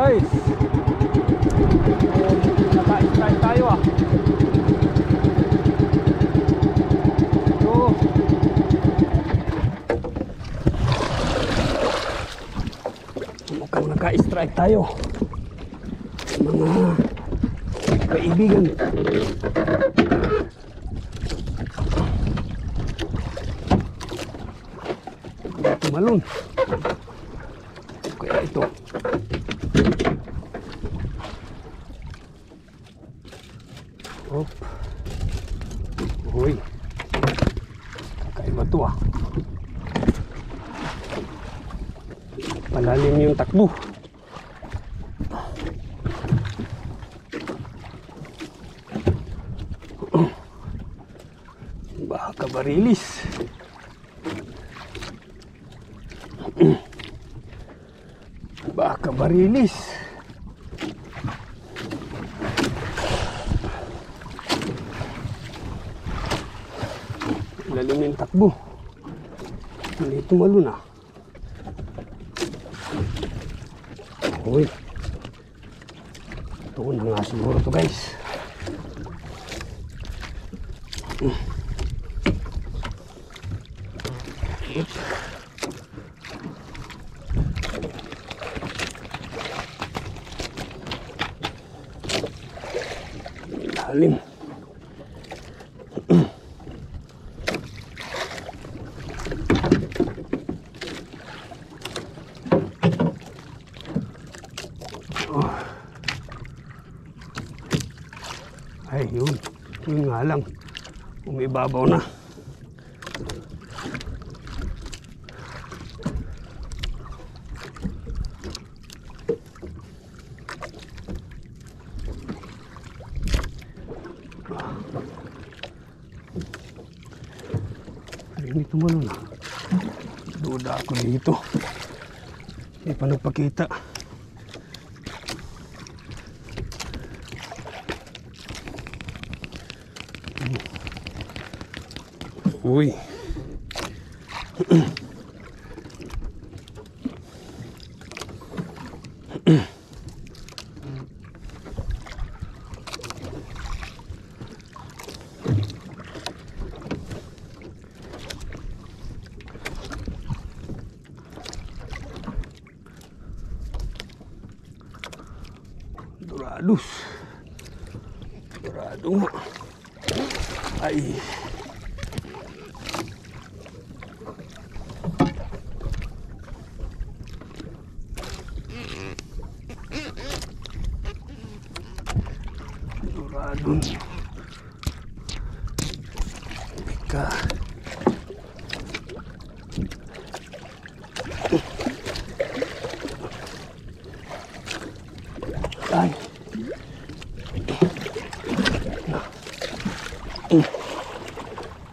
guys. Naka-strike tayo ah. Mukhang naka-strike tayo. Mga kaibigan. Tumalon. Kaya ito. Hop. Uy. Kakaiba to ah. Palalim yung takbo. Baka barilis. Baka barilis. Lalim yung takbo. Hindi tumalo na. Uy. Ito na nga siguro to guys. Lalim. Ay, yun. Yun lang. Umibabaw na. Hindi tumalo na. Duda ako dito. Hindi pa nagpakita. Uy. Dorados. Dorado nga. Ay. Dorado. Teka. Ay.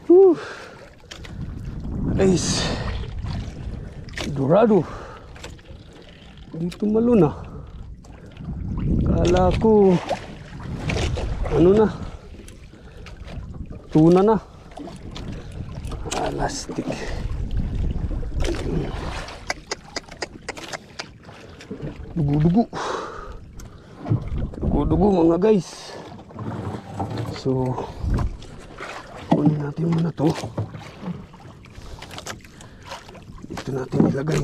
Whew. Guys. Dorado. Dito malo na. Kala ko ano na? Tuna na. Plastic. Dugo-dugo. Dugo-dugo mga guys. So, kunin natin muna to. Dito natin ilagay.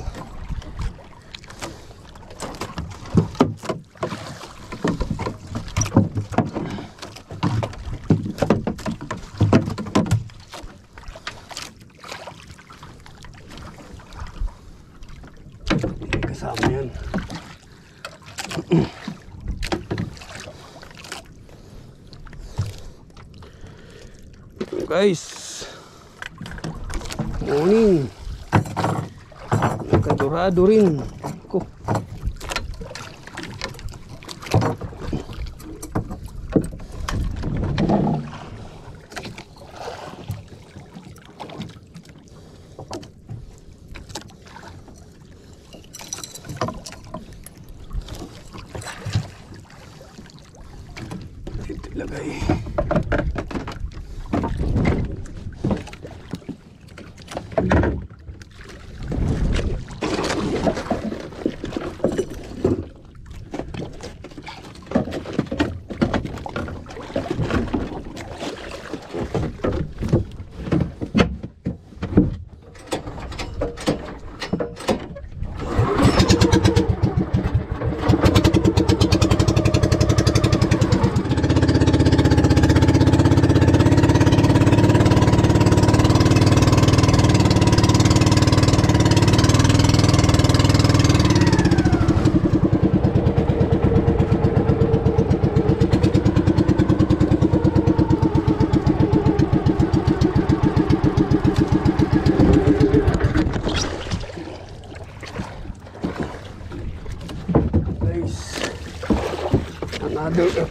Guys, morning. Nakadurado rin.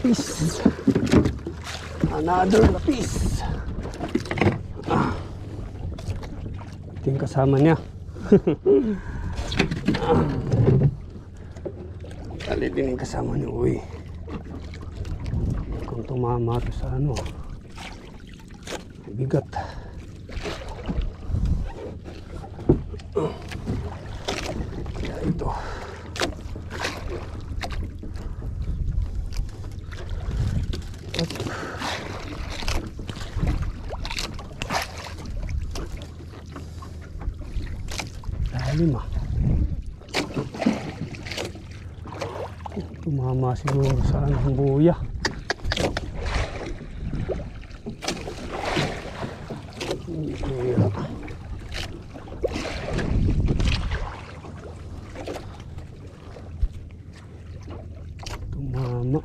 Lapis. Another lapis. Ah. Ito yung kasama niya. ah. Dali din yung kasama niya. Uy. Kung tumama to sa ano. Bigat. Kaya ito. Lalim ah. Tumama siguro sa anong buya. Hindi kaya. Tumama.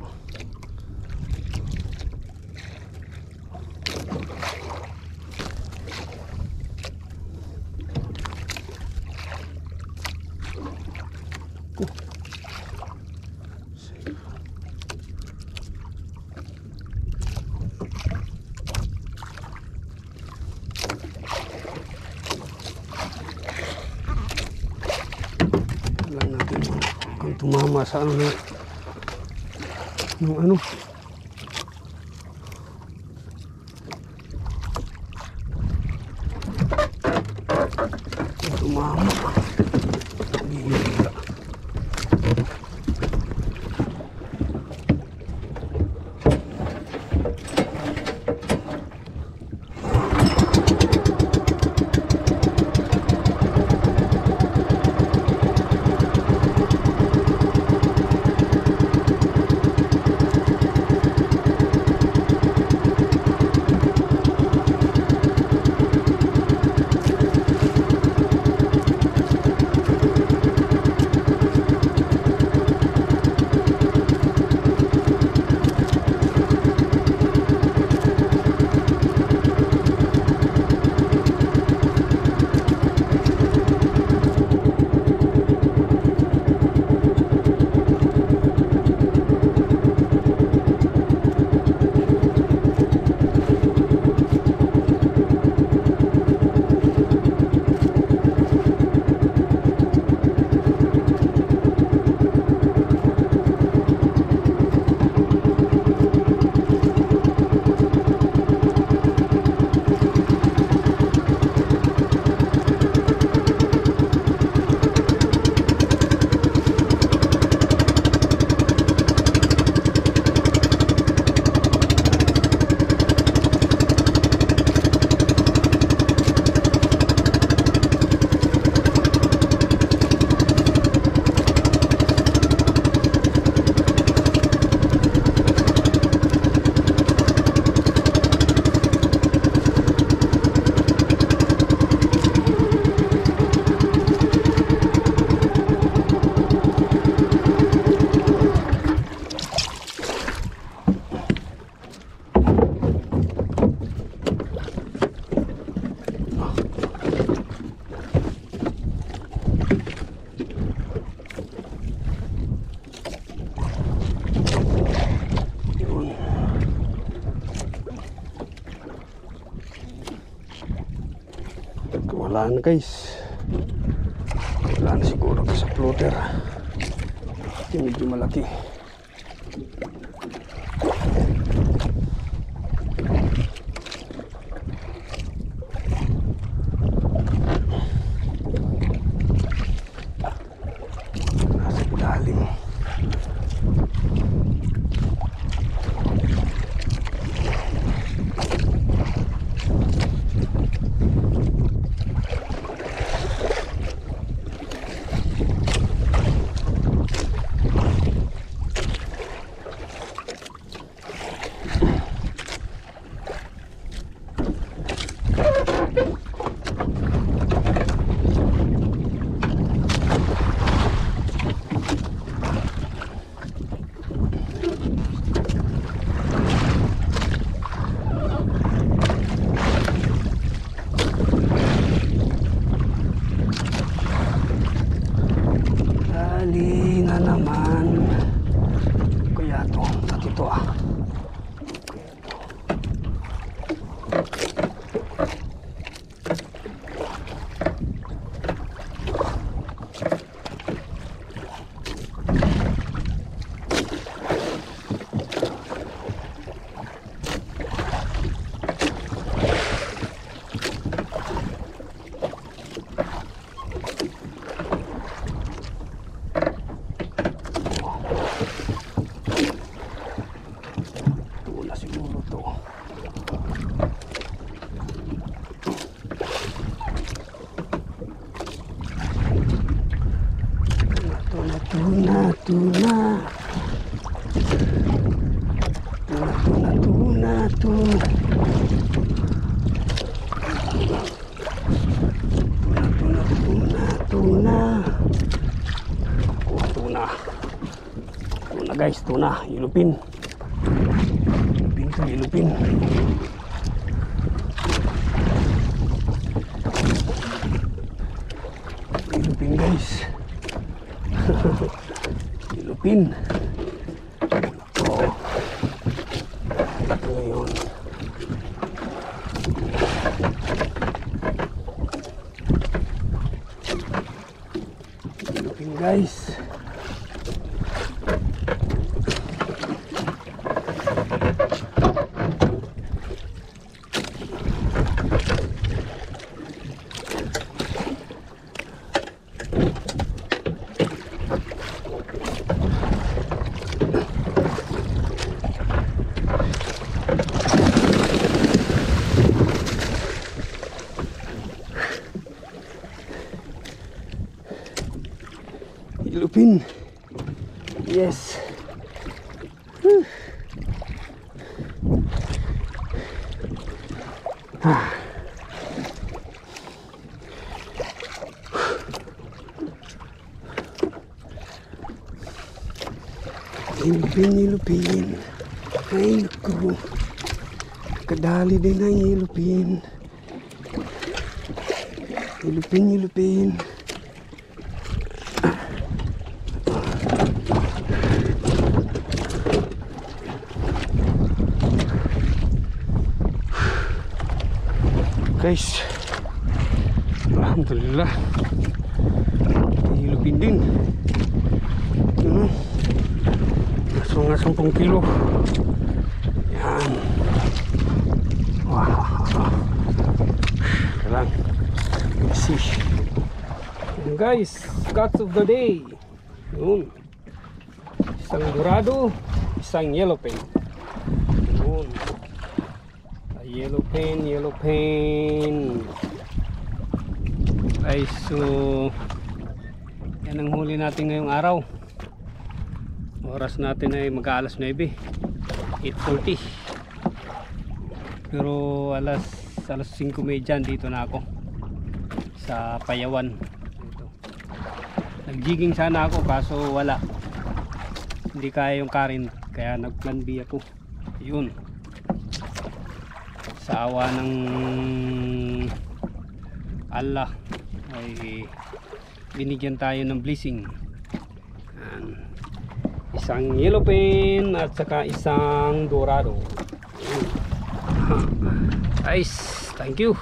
Alam natin kung tumama sa ano ng ano. Wala na guys. Wala na siguro sa floater. Ito medyo malaki. Nasa ilalim. Dali na naman. Kaya to, sakit Tuna, tuna. Tuna, tuna, tuna, tuna. Tuna, tuna, tuna, tuna. Tuna. Guys, tuna. Ilupin. Ilupin to. Ilupin guys. Ilupin. Oh. Guys. Ilupin. Yes. Whew. Ah. Ilupin, ilupin. Ay, naku. Kadali din ang ilupin. Ilupin, ilupin. guys Alhamdulillah hilupin din. Ano nasa mga 10 kilo. Yan. Wow. Lang see. Yan guys. Cuts of the day. Yun. Isang dorado isang yellow pen. Yun. Yellow pen, yellow pen. Ay, so yan ang huli natin ngayong araw. Oras natin ay mag-aalas 9. 8.40. Pero alas alas 5 may dyan dito na ako sa Payawan. Nagjiging sana ako kaso wala. Hindi kaya yung current kaya nag-plan B ako. Yun sa awa ng Allah ay binigyan tayo ng blessing. Yan. isang yellow pen at saka isang dorado. Guys thank you